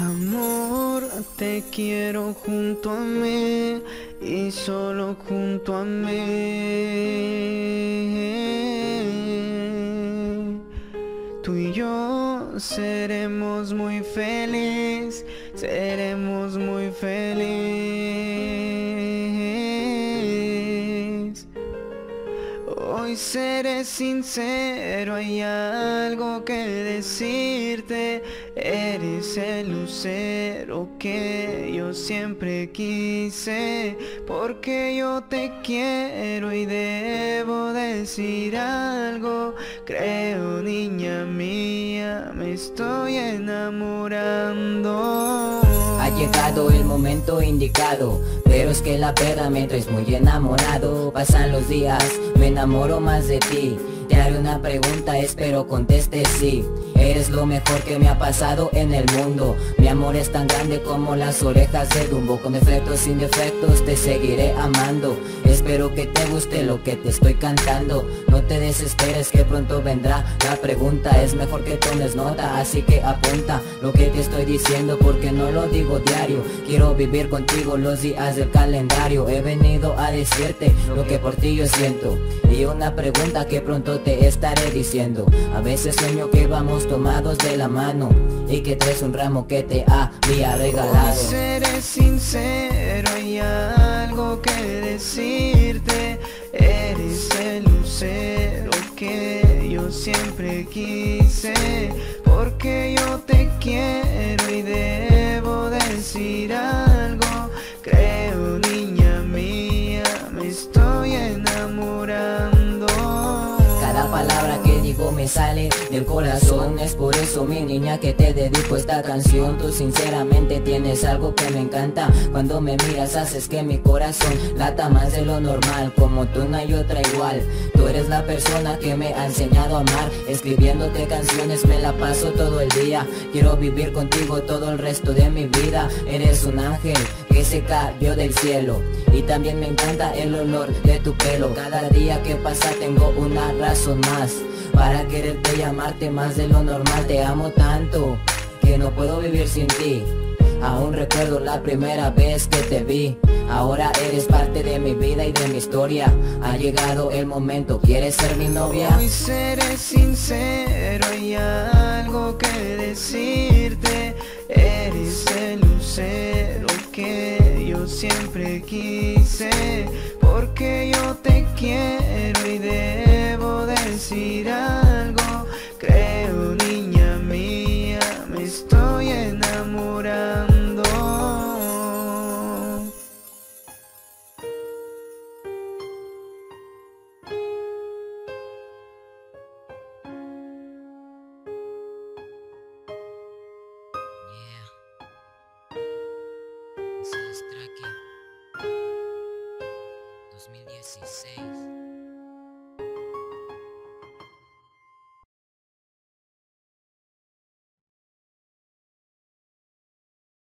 Amor, te quiero junto a mí y solo junto a mí. Tú y yo seremos muy felices, seremos muy felices. Hoy seré sincero, hay algo que decirte. Eres el lucero que yo siempre quise, porque yo te quiero y debo decir algo. Creo, niña mía, estoy enamorando. Ha llegado el momento indicado Pero es que la perra me traes muy enamorado. Pasan los días, me enamoro más de ti. Te haré una pregunta, espero contestes sí. Eres lo mejor que me ha pasado en el mundo. Mi amor es tan grande como las orejas de Dumbo. Con defectos sin defectos te seguiré amando Espero que te guste lo que te estoy cantando. No te desesperes que pronto vendrá. La pregunta Es mejor que tomes nota, así que apunta Lo que te estoy diciendo porque no lo digo diario. Quiero vivir contigo los días del calendario. He venido a decirte lo que por ti yo siento. Y una pregunta que pronto te estaré diciendo. A veces sueño que vamos tomados de la mano Y que traes un ramo que te había regalado. Seré sincero, hay que decirte Eres el lucero que yo siempre quise me sale del corazón. Es por eso mi niña que te dedico esta canción. Tú sinceramente tienes algo que me encanta. Cuando me miras haces que mi corazón lata más de lo normal. Como tú no hay otra igual. Tú eres la persona que me ha enseñado a amar. Escribiéndote canciones me la paso todo el día. Quiero vivir contigo todo el resto de mi vida. Eres un ángel que se cayó del cielo. Y también me encanta el olor de tu pelo. Cada día que pasa tengo una razón más Para quererte y amarte más de lo normal Te amo tanto que no puedo vivir sin ti. Aún recuerdo la primera vez que te vi. Ahora eres parte de mi vida y de mi historia. Ha llegado el momento, ¿quieres ser mi novia? Hoy seré sincero, hay algo que decirte. Eres el lucero que yo siempre quise. Porque yo te quiero y debo decir algo. Creo niña mía, me estoy enamorando. Ese es Traki 2016